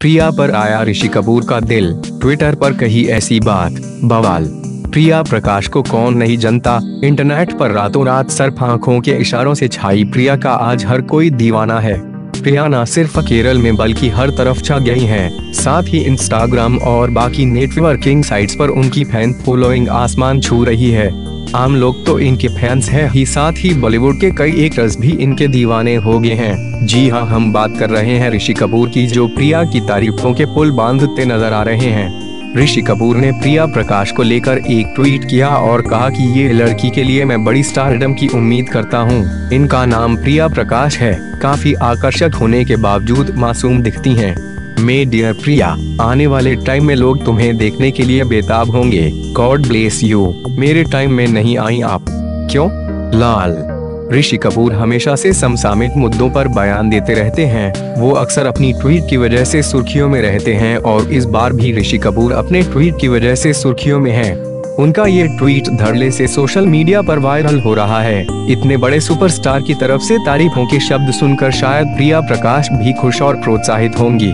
प्रिया पर आया ऋषि कपूर का दिल, ट्विटर पर कही ऐसी बात, बवाल प्रिया प्रकाश को कौन नहीं जनता, इंटरनेट पर रातों रात सर्फ आँखों के इशारों से छाई प्रिया का आज हर कोई दीवाना है प्रिया न सिर्फ़ केरल में बल्कि हर तरफ़ छा गई हैं। साथ ही इंस्टाग्राम और बाकी नेटवर्किंग साइट्स पर उनकी फ़ैन फॉलोइंग आसमान छू रही है आम लोग तो इनके फैंस हैं। ही साथ ही बॉलीवुड के कई एक्टर्स भी इनके दीवाने हो गए हैं। जी हाँ हम बात कर रहे हैं ऋषि कपूर की, जो प्रिया की तारीफों के पुल बांधते नज़र आ रहे हैं। ऋषि कपूर ने प्रिया प्रकाश को लेकर एक ट्वीट किया और कहा कि ये लड़की के लिए मैं बड़ी स्टारडम की उम्मीद करता हूँ। इनका नाम प्रिया प्रकाश है। काफ़ी आकर्षक होने के बावजूद मासूम दिखती हैं। मे डियर प्रिया आने वाले टाइम में लोग तुम्हें देखने के लिए बेताब होंगे। गॉड ब्लेस यू मेरे टाइम में नहीं आई आप। क्यों? लाल। ऋषि कपूर हमेशा से समसामयिक मुद्दों पर बयान देते रहते हैं। वो अक्सर अपनी ट्वीट की वजह से सुर्खियों में रहते हैं और इस बार भी ऋषि कपूर अपने ट्वीट की वजह से सुर्खियों में हैं। उनका ये ट्वीट धड़ल्ले से सोशल मीडिया पर वायरल हो रहा है। इतने बड़े सुपरस्टार की तरफ़ से तारीफों के शब्द सुनकर शायद प्रिया प्रकाश भी खुश और प्रोत्साहित होंगी।